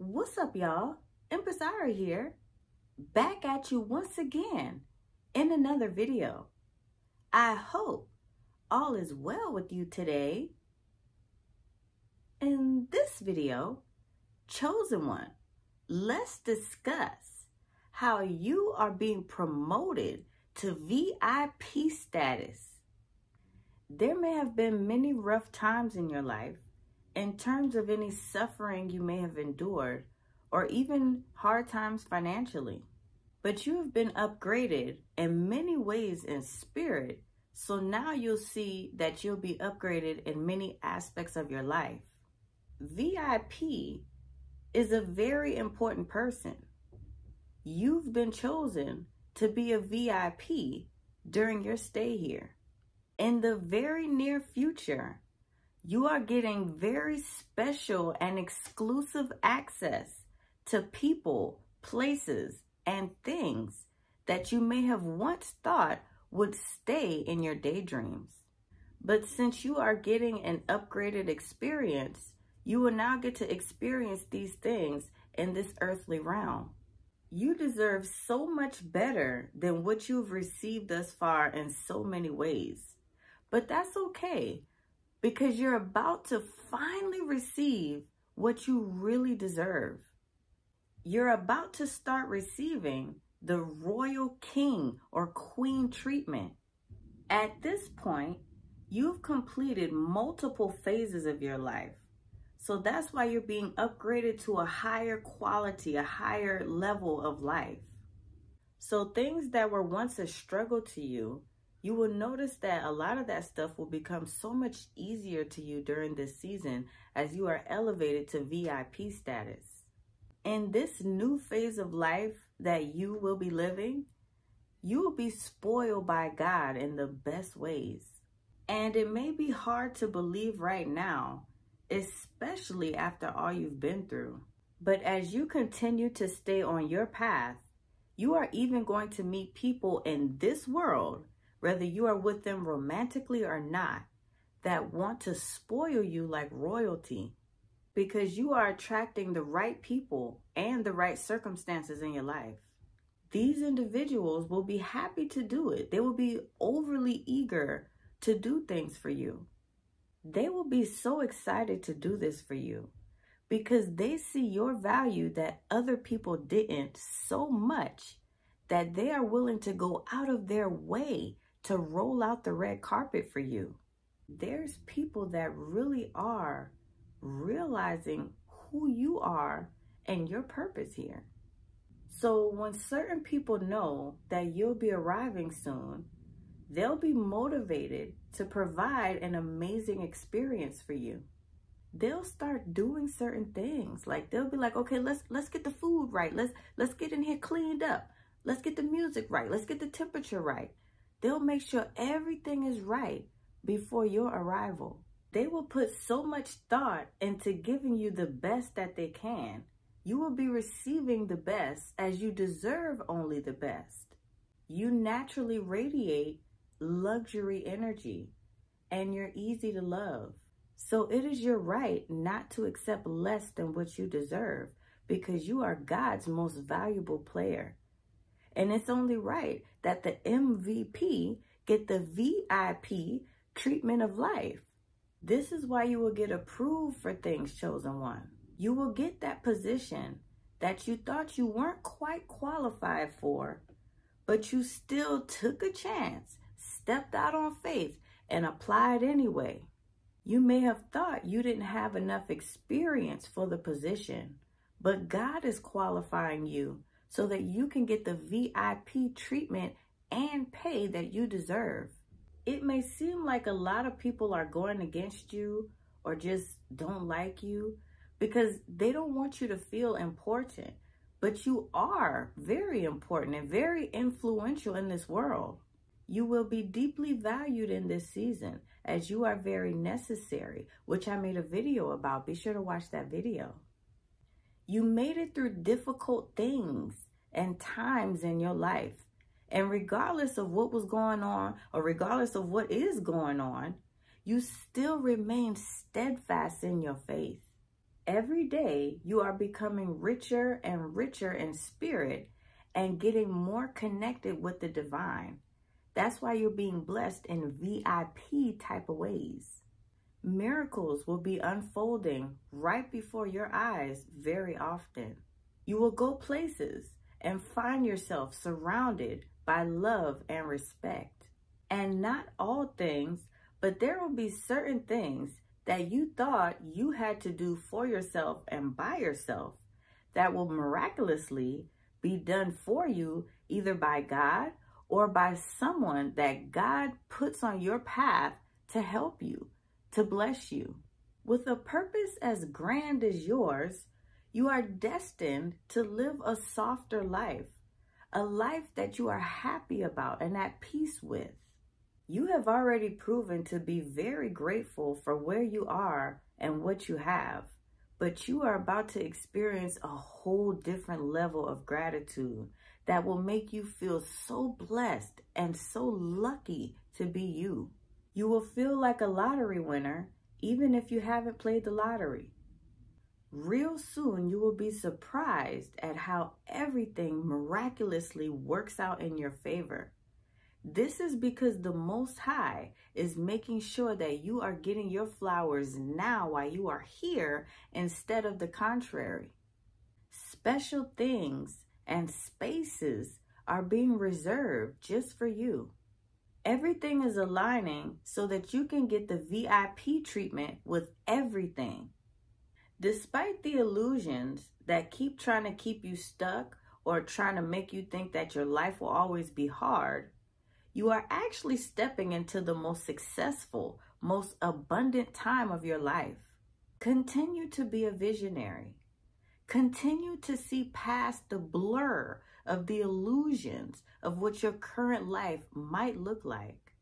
What's up, y'all? Empress Ari here, back at you once again in another video. I hope all is well with you today. In this video, Chosen One, let's discuss how you are being promoted to VIP status. There may have been many rough times in your life in terms of any suffering you may have endured or even hard times financially. But you have been upgraded in many ways in spirit, so now you'll see that you'll be upgraded in many aspects of your life. VIP is a very important person. You've been chosen to be a VIP during your stay here. In the very near future, you are getting very special and exclusive access to people, places, and things that you may have once thought would stay in your daydreams. But since you are getting an upgraded experience, you will now get to experience these things in this earthly realm. You deserve so much better than what you've received thus far in so many ways. But that's okay because you're about to finally receive what you really deserve. You're about to start receiving the royal king or queen treatment. At this point, you've completed multiple phases of your life. So that's why you're being upgraded to a higher quality, a higher level of life. So things that were once a struggle to you you will notice that a lot of that stuff will become so much easier to you during this season as you are elevated to VIP status. In this new phase of life that you will be living, you will be spoiled by God in the best ways. And it may be hard to believe right now, especially after all you've been through. But as you continue to stay on your path, you are even going to meet people in this world whether you are with them romantically or not, that want to spoil you like royalty because you are attracting the right people and the right circumstances in your life. These individuals will be happy to do it. They will be overly eager to do things for you. They will be so excited to do this for you because they see your value that other people didn't so much that they are willing to go out of their way to roll out the red carpet for you. There's people that really are realizing who you are and your purpose here. So when certain people know that you'll be arriving soon, they'll be motivated to provide an amazing experience for you. They'll start doing certain things. Like they'll be like, okay, let's let's get the food right. Let's let's get in here cleaned up. Let's get the music right. Let's get the temperature right. They'll make sure everything is right before your arrival. They will put so much thought into giving you the best that they can. You will be receiving the best as you deserve only the best. You naturally radiate luxury energy and you're easy to love. So it is your right not to accept less than what you deserve because you are God's most valuable player. And it's only right that the MVP get the VIP treatment of life. This is why you will get approved for things, chosen one. You will get that position that you thought you weren't quite qualified for, but you still took a chance, stepped out on faith, and applied anyway. You may have thought you didn't have enough experience for the position, but God is qualifying you so that you can get the VIP treatment and pay that you deserve. It may seem like a lot of people are going against you or just don't like you because they don't want you to feel important. But you are very important and very influential in this world. You will be deeply valued in this season as you are very necessary, which I made a video about. Be sure to watch that video. You made it through difficult things and times in your life. And regardless of what was going on, or regardless of what is going on, you still remain steadfast in your faith. every day you are becoming richer and richer in spirit and getting more connected with the divine. That's why you're being blessed in VIP type of ways. Miracles will be unfolding right before your eyes very often. You will go places and find yourself surrounded by love and respect. And not all things, but there will be certain things that you thought you had to do for yourself and by yourself that will miraculously be done for you either by God or by someone that God puts on your path to help you, to bless you. With a purpose as grand as yours, you are destined to live a softer life, a life that you are happy about and at peace with. You have already proven to be very grateful for where you are and what you have, but you are about to experience a whole different level of gratitude that will make you feel so blessed and so lucky to be you. You will feel like a lottery winner even if you haven't played the lottery. Real soon, you will be surprised at how everything miraculously works out in your favor. This is because the Most High is making sure that you are getting your flowers now while you are here instead of the contrary. Special things and spaces are being reserved just for you. Everything is aligning so that you can get the VIP treatment with everything. Despite the illusions that keep trying to keep you stuck or trying to make you think that your life will always be hard, you are actually stepping into the most successful, most abundant time of your life. Continue to be a visionary. Continue to see past the blur of the illusions of what your current life might look like.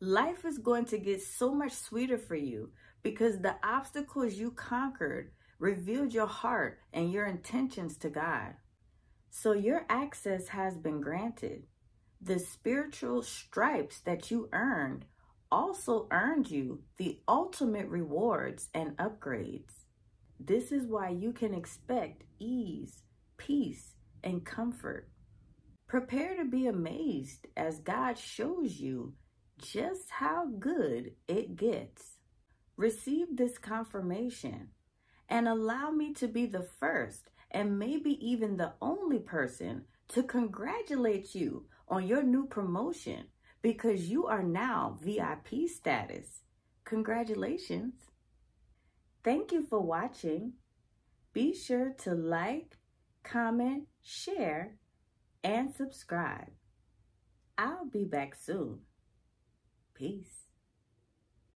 Life is going to get so much sweeter for you because the obstacles you conquered revealed your heart and your intentions to God. So your access has been granted. The spiritual stripes that you earned also earned you the ultimate rewards and upgrades. This is why you can expect ease, peace, and comfort. Prepare to be amazed as God shows you just how good it gets. Receive this confirmation and allow me to be the first and maybe even the only person to congratulate you on your new promotion because you are now VIP status. Congratulations. Thank you for watching. Be sure to like, comment, share, and subscribe. I'll be back soon. Peace.